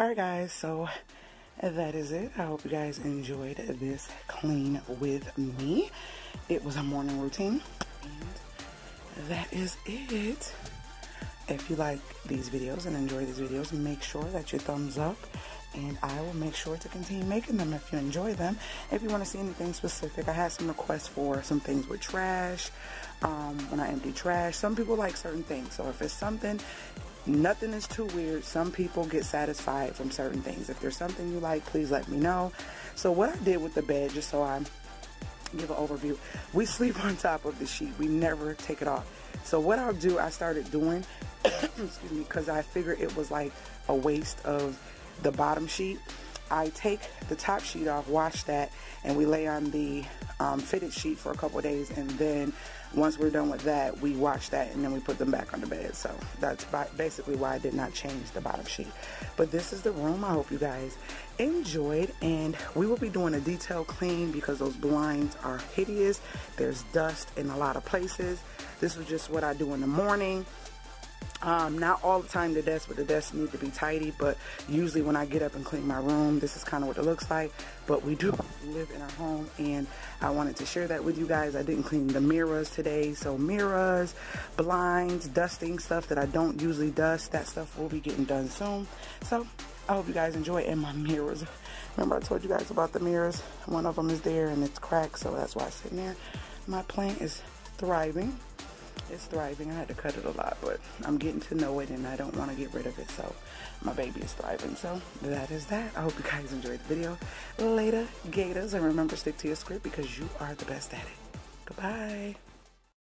Alright guys, so that is it. I hope you guys enjoyed this clean with me. It was a morning routine. And that is it. If you like these videos and enjoy these videos, make sure that you thumbs up and I will make sure to continue making them if you enjoy them. If you want to see anything specific, I had some requests for some things with trash, um, when I empty trash. Some people like certain things, so if it's something, nothing is too weird. Some people get satisfied from certain things. If there's something you like, please let me know. So what I did with the bed, just so I give an overview, we sleep on top of the sheet. We never take it off. So what I'll do, I started doing, excuse me, because I figured it was like a waste of the bottom sheet. I take the top sheet off, wash that, and we lay on the um, fitted sheet for a couple days. And then once we're done with that, we wash that and then we put them back on the bed. So that's basically why I did not change the bottom sheet. But this is the room. I hope you guys enjoyed. And we will be doing a detailed clean because those blinds are hideous. There's dust in a lot of places. This was just what I do in the morning. Um, not all the time the desk, but the desk need to be tidy. But usually when I get up and clean my room, this is kind of what it looks like. But we do live in our home, and I wanted to share that with you guys. I didn't clean the mirrors today, so mirrors, blinds, dusting stuff that I don't usually dust. That stuff will be getting done soon. So I hope you guys enjoy. And my mirrors, remember I told you guys about the mirrors? One of them is there and it's cracked, so that's why it's sitting there. My plant is thriving it's thriving. I had to cut it a lot, but I'm getting to know it and I don't want to get rid of it. So my baby is thriving. So that is that. I hope you guys enjoyed the video. Later, Gators. And remember, stick to your script because you are the best at it. Goodbye.